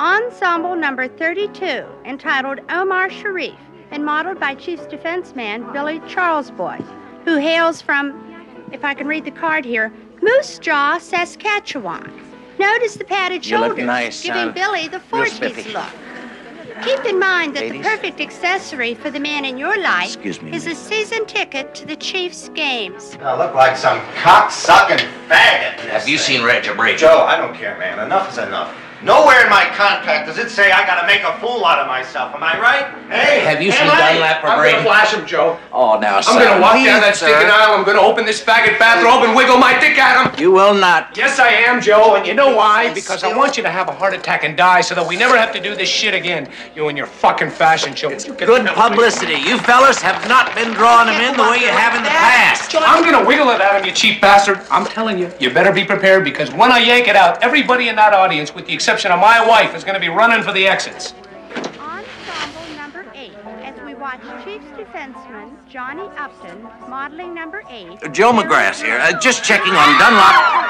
Ensemble number 32, entitled Omar Sharif, and modeled by Chiefs defense man Billy Charlesboy, who hails from, if I can read the card here, Moose Jaw, Saskatchewan. Notice the padded You shoulders, nice, giving son. Billy the Real 40s look. Keep in mind that Ladies? the perfect accessory for the man in your life me, is a season ticket to the Chiefs games. I look like some cock-sucking faggot. in this Have you thing. seen Reg Brady? Joe, I don't care, man. Enough is enough. Nowhere in my contract does it say I gotta make a fool out of myself. Am I right? Hey, Have you seen Henley? Dunlop or I'm Brady? gonna flash him, Joe. Oh, now, I'm son, gonna walk please, down that sir. stinking aisle. I'm gonna open this faggot bathrobe and wiggle my dick at him. You will not. Yes, I am, Joe, and you know why? Because I want you to have a heart attack and die so that we never have to do this shit again. You and your fucking fashion show. You get Good publicity. You fellas have not been drawing them in the way you have in the past. I'm gonna wiggle it at him, you cheap bastard. I'm telling you, you better be prepared because when I yank it out, everybody in that audience, with the exception of my wife, is gonna be running for the exits. Ensemble number 8, as we watch Chiefs defenseman Johnny Upton, modeling number 8. Joe McGrath here. Uh, just checking on Dunlop.